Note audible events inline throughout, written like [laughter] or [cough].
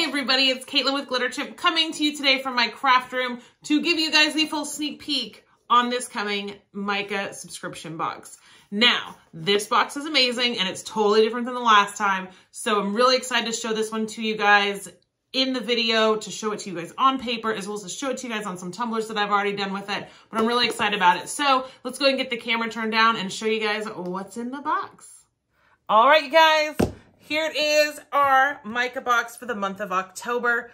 Hey everybody, it's Caitlin with Glitter Chimp coming to you today from my craft room to give you guys a full sneak peek on this coming Mica subscription box. Now, this box is amazing and it's totally different than the last time. So I'm really excited to show this one to you guys in the video, to show it to you guys on paper, as well as to show it to you guys on some tumblers that I've already done with it. But I'm really excited about it. So let's go and get the camera turned down and show you guys what's in the box. All right, you guys, here it is, our Mica box for the month of October.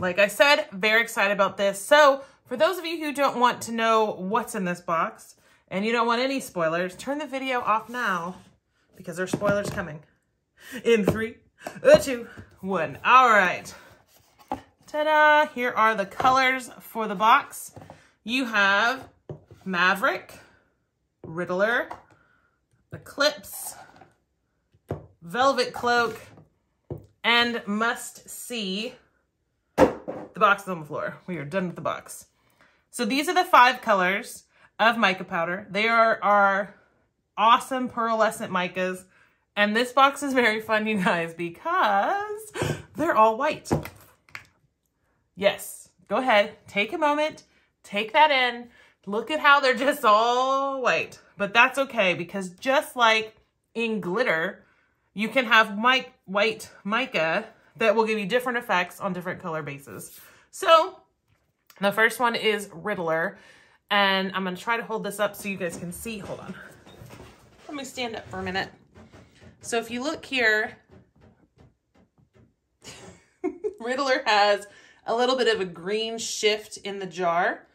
Like I said, very excited about this. So for those of you who don't want to know what's in this box and you don't want any spoilers, turn the video off now because there's spoilers coming. In three, two, one. All right. Ta-da! Here are the colors for the box. You have Maverick, Riddler, Eclipse, Velvet Cloak, and Must See. The box is on the floor. We are done with the box. So these are the five colors of mica powder. They are our awesome pearlescent micas. And this box is very fun, you [laughs] guys, because they're all white. Yes, go ahead, take a moment, take that in. Look at how they're just all white. But that's okay, because just like in glitter, you can have mic white mica that will give you different effects on different color bases. So the first one is Riddler. And I'm going to try to hold this up so you guys can see. Hold on. Let me stand up for a minute. So if you look here, [laughs] Riddler has a little bit of a green shift in the jar.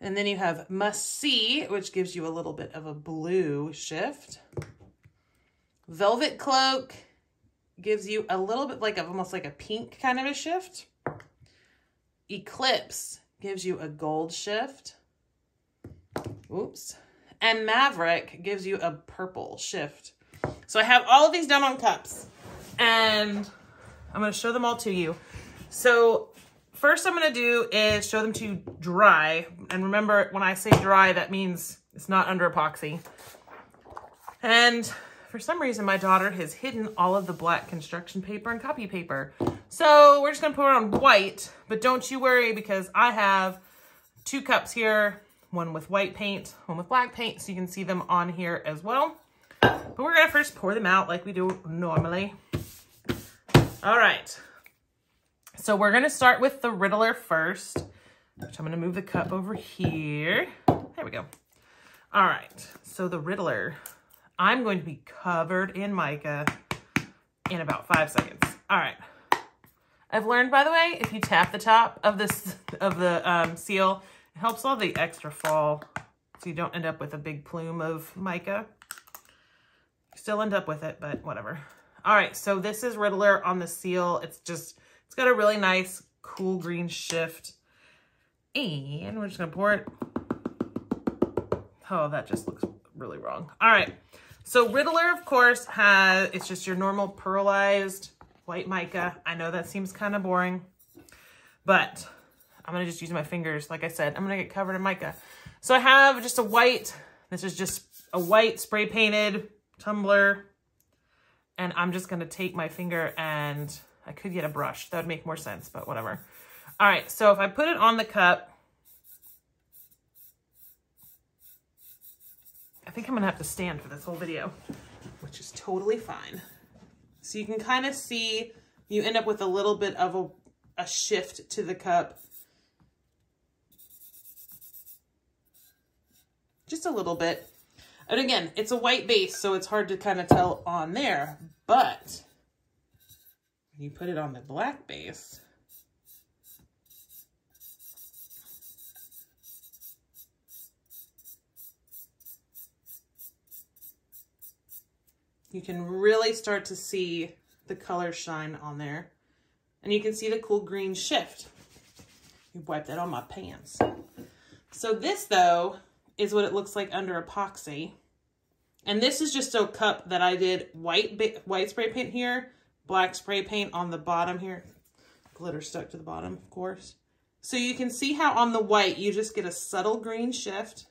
And then you have Must See, which gives you a little bit of a blue shift. Velvet Cloak gives you a little bit like a, almost like a pink kind of a shift. Eclipse gives you a gold shift. Oops. And Maverick gives you a purple shift. So I have all of these done on cups and I'm going to show them all to you. So first I'm going to do is show them to dry. And remember, when I say dry, that means it's not under epoxy. And for some reason, my daughter has hidden all of the black construction paper and copy paper. So we're just going to put it on white, but don't you worry because I have two cups here, one with white paint, one with black paint, so you can see them on here as well. But we're going to first pour them out like we do normally. All right. So we're going to start with the Riddler first, which I'm going to move the cup over here. There we go. All right. So the Riddler, I'm going to be covered in mica in about five seconds. All right. I've learned, by the way, if you tap the top of this of the um, seal, it helps all the extra fall so you don't end up with a big plume of mica. You still end up with it, but whatever. All right, so this is Riddler on the seal. It's just, it's got a really nice cool green shift. And we're just gonna pour it. Oh, that just looks really wrong. All right, so Riddler, of course, has, it's just your normal pearlized white mica. I know that seems kind of boring, but I'm gonna just use my fingers. Like I said, I'm gonna get covered in mica. So I have just a white, this is just a white spray painted tumbler. And I'm just going to take my finger and I could get a brush. That would make more sense, but whatever. All right, so if I put it on the cup, I think I'm to have to stand for this whole video, which is totally fine. So you can kind of see you end up with a little bit of a, a shift to the cup. Just a little bit. And again, it's a white base, so it's hard to kind of tell on there. But when you put it on the black base, you can really start to see the color shine on there. And you can see the cool green shift. You wipe that on my pants. So this, though, is what it looks like under epoxy. And this is just a cup that I did white white spray paint here, black spray paint on the bottom here. Glitter stuck to the bottom, of course. So you can see how on the white, you just get a subtle green shift.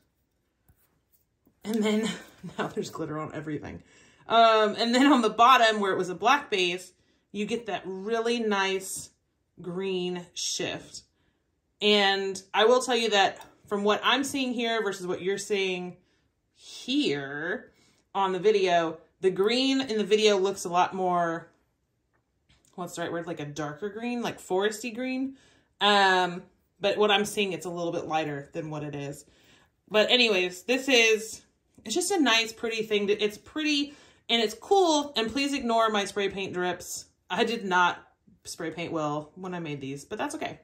And then, [laughs] now there's glitter on everything. Um, and then on the bottom where it was a black base, you get that really nice green shift. And I will tell you that from what I'm seeing here versus what you're seeing here on the video, the green in the video looks a lot more, what's the right word? Like a darker green, like foresty green. Um, but what I'm seeing, it's a little bit lighter than what it is. But anyways, this is, it's just a nice, pretty thing. It's pretty and it's cool. And please ignore my spray paint drips. I did not spray paint well when I made these, but that's okay.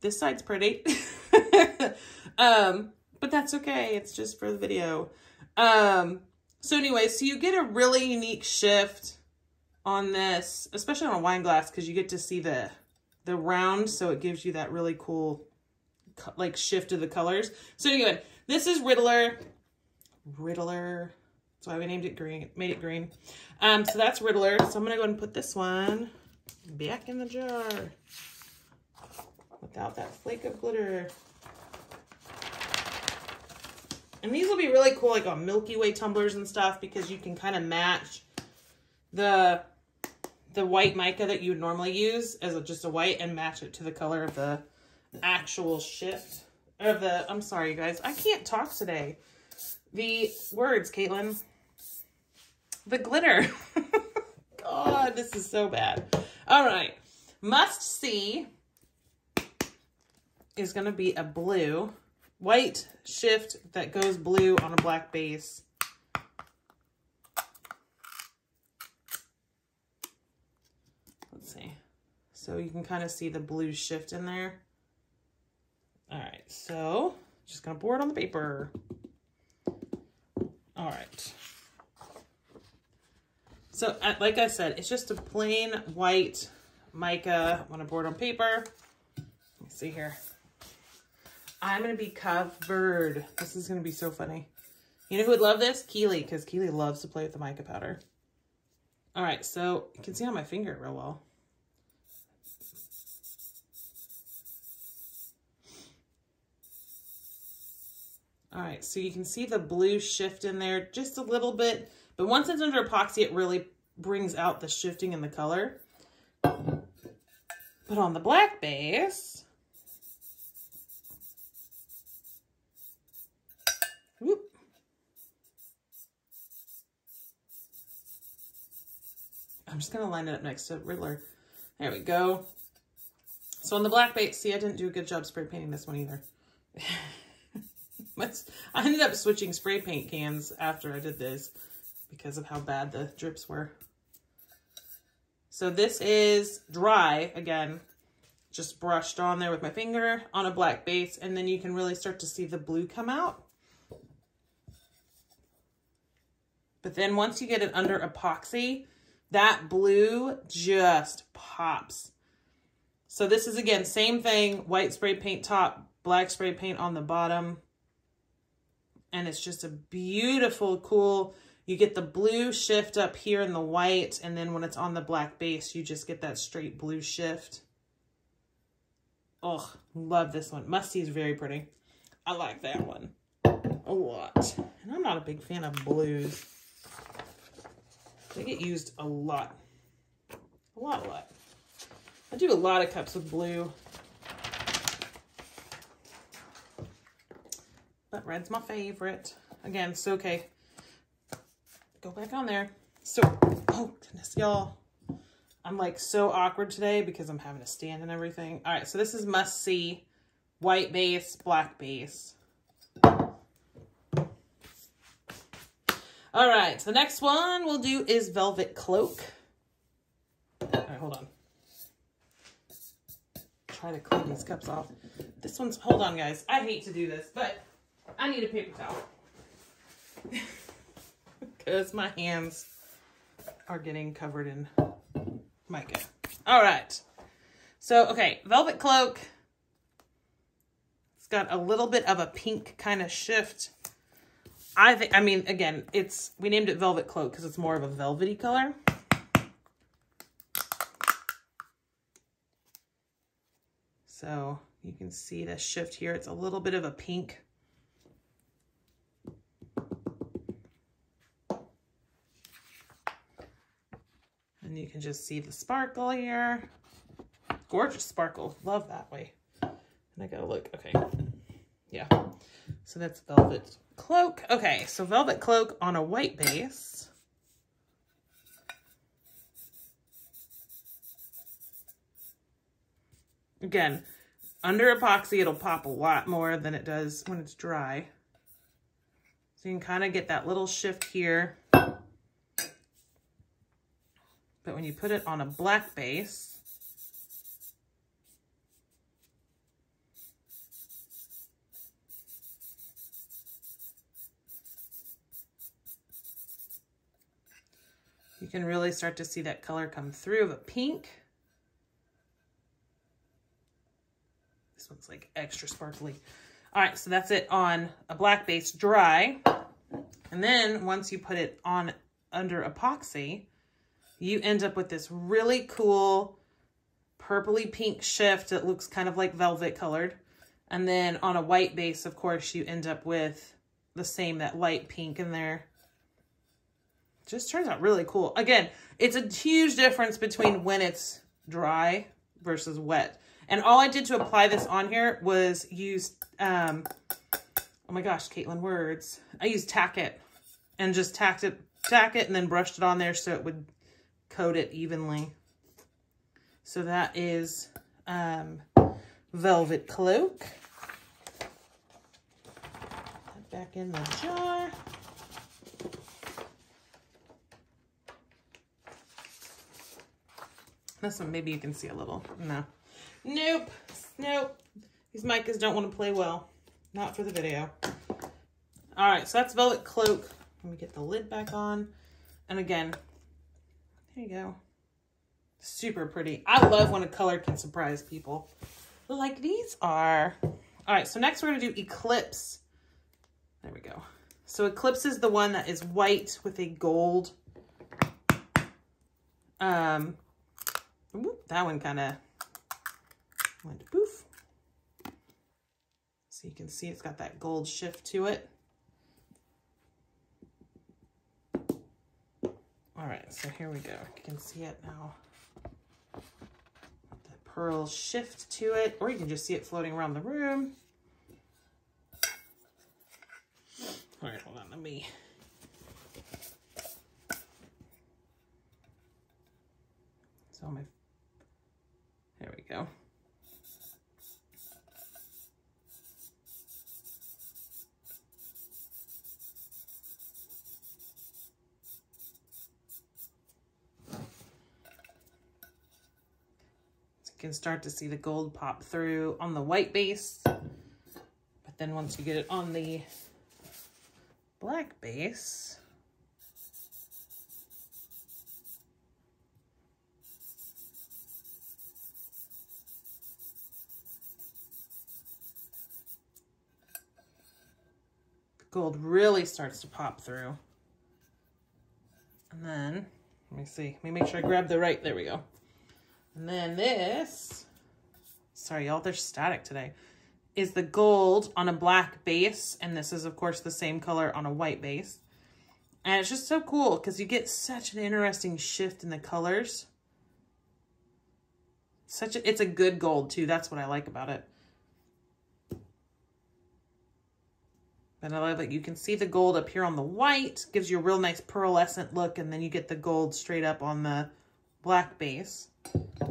This side's pretty. [laughs] um, but that's okay. It's just for the video. Um, so anyway, so you get a really unique shift on this, especially on a wine glass, because you get to see the the round, so it gives you that really cool like shift of the colors. So anyway, this is Riddler. Riddler. That's why we named it green, made it green. Um, so that's Riddler. So I'm gonna go and put this one back in the jar without that flake of glitter. And these will be really cool like on Milky Way tumblers and stuff because you can kind of match the the white mica that you would normally use as a, just a white and match it to the color of the actual shift of the, I'm sorry you guys, I can't talk today. The words, Caitlin. The glitter. [laughs] God, this is so bad. All right. Must see is going to be a blue. White shift that goes blue on a black base. Let's see. So you can kind of see the blue shift in there. All right, so just gonna pour it on the paper. All right. So uh, like I said, it's just a plain white mica. Gonna pour it on paper. Let's see here. I'm gonna be covered. This is gonna be so funny. You know who would love this? Keely, because Keely loves to play with the mica powder. All right, so you can see on my finger real well. All right, so you can see the blue shift in there just a little bit, but once it's under epoxy, it really brings out the shifting in the color. But on the black base, whoop, I'm just gonna line it up next to Riddler. There we go. So on the black base, see, I didn't do a good job spray painting this one either. [laughs] I ended up switching spray paint cans after I did this because of how bad the drips were. So this is dry, again, just brushed on there with my finger on a black base, and then you can really start to see the blue come out. But then once you get it under epoxy, that blue just pops. So this is, again, same thing, white spray paint top, black spray paint on the bottom and it's just a beautiful, cool, you get the blue shift up here in the white, and then when it's on the black base, you just get that straight blue shift. Oh, love this one. Must See is very pretty. I like that one a lot. And I'm not a big fan of blues. They get used a lot. A lot, a lot. I do a lot of cups with blue. but red's my favorite. Again, so okay. Go back on there. So, oh goodness, y'all. I'm like so awkward today because I'm having to stand and everything. All right, so this is must see. White base, black base. All right, the next one we'll do is Velvet Cloak. All right, hold on. Try to clean these cups off. This one's, hold on guys. I hate to do this, but I need a paper towel. [laughs] Because my hands are getting covered in mica. All right. So, okay, Velvet Cloak. It's got a little bit of a pink kind of shift. I think, I mean, again, it's, we named it Velvet Cloak because it's more of a velvety color. So you can see the shift here. It's a little bit of a pink can just see the sparkle here. Gorgeous sparkle. Love that way. And I gotta look. Okay. Yeah. So that's velvet cloak. Okay, so velvet cloak on a white base. Again, under epoxy, it'll pop a lot more than it does when it's dry. So you can kind of get that little shift here. But when you put it on a black base, you can really start to see that color come through of a pink. This one's like extra sparkly. All right, so that's it on a black base dry. And then once you put it on under epoxy, you end up with this really cool purpley pink shift that looks kind of like velvet colored. And then on a white base, of course, you end up with the same, that light pink in there. Just turns out really cool. Again, it's a huge difference between when it's dry versus wet. And all I did to apply this on here was use, um, oh my gosh, Caitlin, words. I used Tack It and just tacked it, tack it and then brushed it on there so it would coat it evenly. So that is um, Velvet Cloak. back in the jar. This one, maybe you can see a little. No. Nope. Nope. These micas don't want to play well. Not for the video. All right, so that's Velvet Cloak. Let me get the lid back on. And again, here you go. Super pretty. I love when a color can surprise people. Like these are. All right, so next we're to do Eclipse. There we go. So Eclipse is the one that is white with a gold. Um, whoop, that one kind of went poof. So you can see it's got that gold shift to it. All right, so here we go. You can see it now. The pearl shift to it, or you can just see it floating around the room. All right, hold on, let me so my there we go. Can start to see the gold pop through on the white base. But then once you get it on the black base, The gold really starts to pop through. And then, let me see, let me make sure I grab the right, there we go. And then this, sorry y'all, they're static today, is the gold on a black base. And this is of course the same color on a white base. And it's just so cool because you get such an interesting shift in the colors. Such a, it's a good gold too. That's what I like about it. And I love it. you can see the gold up here on the white. Gives you a real nice pearlescent look. And then you get the gold straight up on the black base. All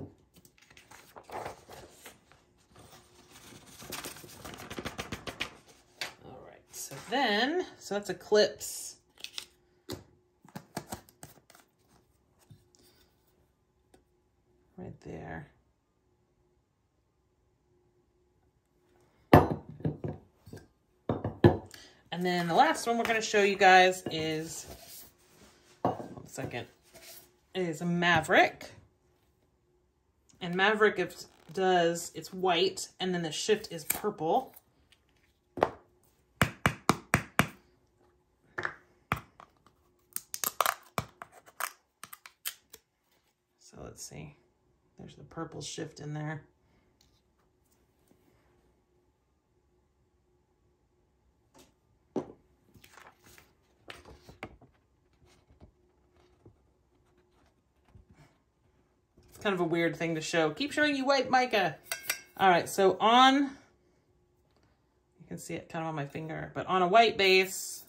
right, so then, so that's Eclipse. Right there. And then the last one we're going to show you guys is, one second, is Maverick. And Maverick if, does, it's white, and then the shift is purple. So let's see. There's the purple shift in there. Kind of a weird thing to show. Keep showing you white mica. All right, so on, you can see it kind of on my finger, but on a white base,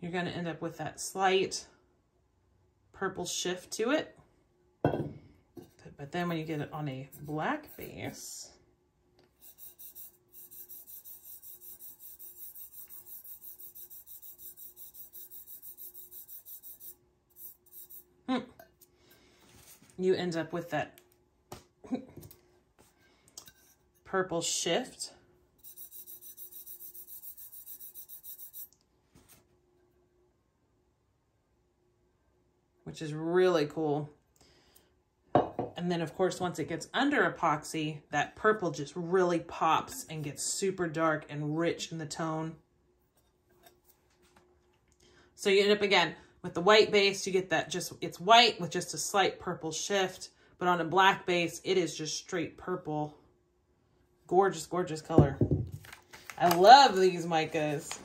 you're going to end up with that slight purple shift to it. But then when you get it on a black base, you end up with that purple shift. which is really cool. And then of course, once it gets under epoxy, that purple just really pops and gets super dark and rich in the tone. So you end up again with the white base, you get that just, it's white with just a slight purple shift, but on a black base, it is just straight purple. Gorgeous, gorgeous color. I love these micas.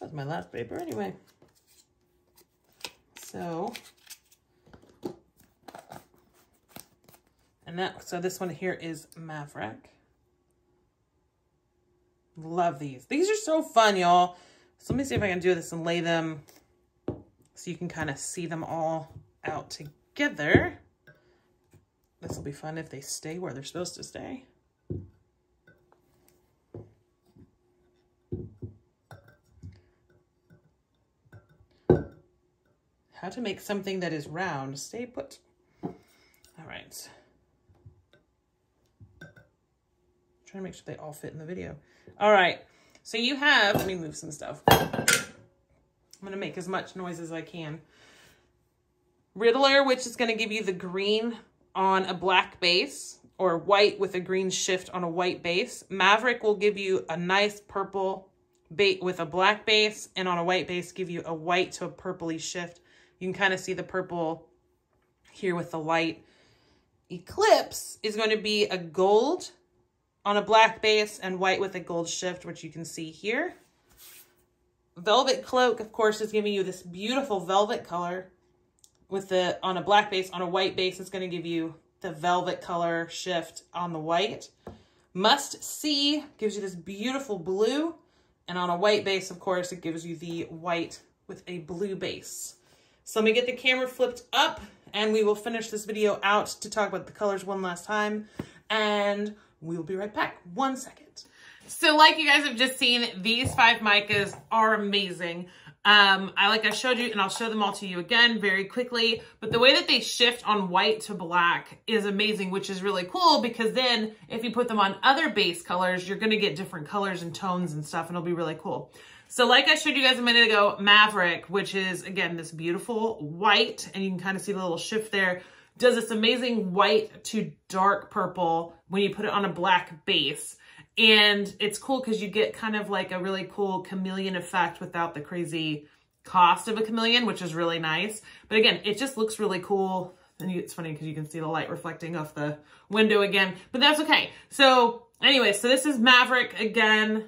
That's my last paper anyway. So, and that, so this one here is Maverick. Love these. These are so fun, y'all. So let me see if I can do this and lay them so you can kind of see them all out together. This will be fun if they stay where they're supposed to stay. How to make something that is round. Stay put. All right. Trying to make sure they all fit in the video. All right. So you have, let me move some stuff. I'm going to make as much noise as I can. Riddler, which is going to give you the green on a black base or white with a green shift on a white base. Maverick will give you a nice purple bait with a black base and on a white base give you a white to a purpley shift. You can kind of see the purple here with the light. Eclipse is going to be a gold on a black base and white with a gold shift, which you can see here. Velvet Cloak, of course, is giving you this beautiful velvet color with the on a black base. On a white base, it's going to give you the velvet color shift on the white. Must See gives you this beautiful blue. And on a white base, of course, it gives you the white with a blue base. So let me get the camera flipped up and we will finish this video out to talk about the colors one last time. And we will be right back. One second. So like you guys have just seen, these five micas are amazing. Um, I like I showed you, and I'll show them all to you again very quickly. But the way that they shift on white to black is amazing, which is really cool because then if you put them on other base colors, you're going to get different colors and tones and stuff, and it'll be really cool. So like I showed you guys a minute ago, Maverick, which is, again, this beautiful white, and you can kind of see the little shift there, does this amazing white to dark purple when you put it on a black base. And it's cool because you get kind of like a really cool chameleon effect without the crazy cost of a chameleon, which is really nice. But again, it just looks really cool. And it's funny because you can see the light reflecting off the window again, but that's okay. So anyway, so this is Maverick again.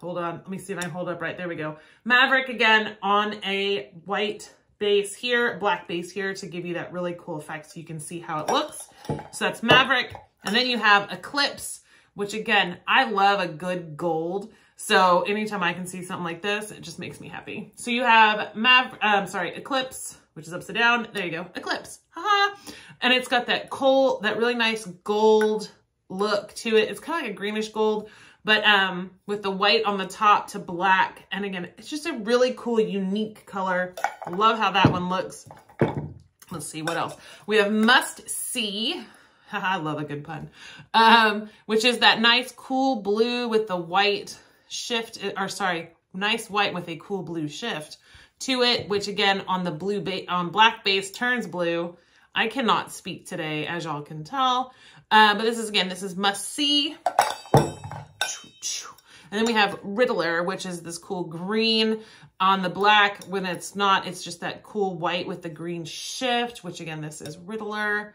Hold on. Let me see if I hold up right. There we go. Maverick again on a white base here, black base here to give you that really cool effect so you can see how it looks. So that's Maverick. And then you have Eclipse, which again, I love a good gold. So anytime I can see something like this, it just makes me happy. So you have Mav, um, sorry, Eclipse, which is upside down. There you go, Eclipse, haha. And it's got that coal, that really nice gold look to it. It's kind of like a greenish gold, but um, with the white on the top to black. And again, it's just a really cool, unique color. Love how that one looks. Let's see what else. We have Must See. [laughs] I love a good pun. Um, which is that nice cool blue with the white shift, or sorry, nice white with a cool blue shift to it, which again on the blue on black base turns blue. I cannot speak today, as y'all can tell. Uh, but this is, again, this is Must See. And then we have Riddler, which is this cool green on the black. When it's not, it's just that cool white with the green shift, which again, this is Riddler.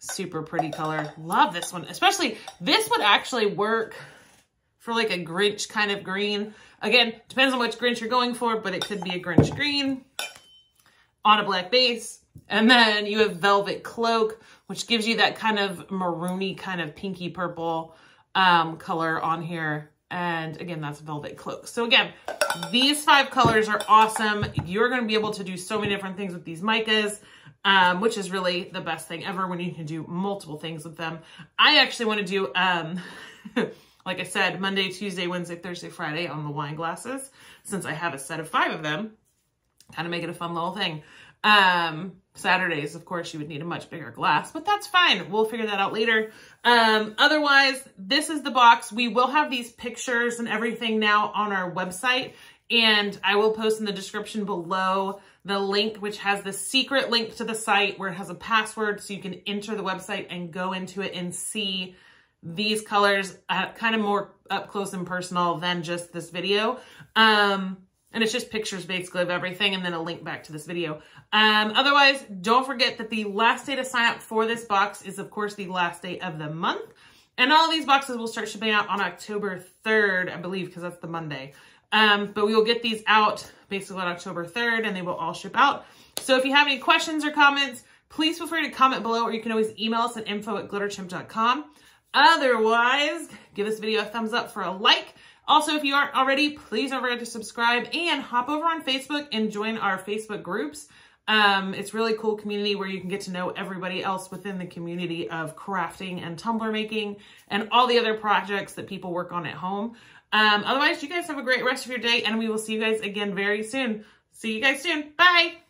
Super pretty color. Love this one. Especially, this would actually work for like a Grinch kind of green. Again, depends on which Grinch you're going for, but it could be a Grinch green on a black base. And then you have Velvet Cloak, which gives you that kind of maroony, kind of pinky purple um, color on here. And again, that's Velvet Cloak. So again, these five colors are awesome. You're going to be able to do so many different things with these micas, um, which is really the best thing ever when you can do multiple things with them. I actually want to do, um, [laughs] like I said, Monday, Tuesday, Wednesday, Thursday, Friday on the wine glasses, since I have a set of five of them. Kind of make it a fun little thing. Um, Saturdays, of course, you would need a much bigger glass, but that's fine. We'll figure that out later. Um, otherwise, this is the box. We will have these pictures and everything now on our website, and I will post in the description below the link, which has the secret link to the site where it has a password so you can enter the website and go into it and see these colors uh, kind of more up close and personal than just this video. Um, and it's just pictures basically of everything and then a link back to this video. Um, otherwise, don't forget that the last day to sign up for this box is, of course, the last day of the month. And all of these boxes will start shipping out on October 3rd, I believe, because that's the Monday. Um, but we will get these out basically on October 3rd and they will all ship out. So if you have any questions or comments, please feel free to comment below or you can always email us at info at glitterchimp.com. Otherwise, give this video a thumbs up for a like. Also, if you aren't already, please don't forget to subscribe and hop over on Facebook and join our Facebook groups. Um, it's really cool community where you can get to know everybody else within the community of crafting and tumbler making and all the other projects that people work on at home. Um, otherwise, you guys have a great rest of your day and we will see you guys again very soon. See you guys soon. Bye.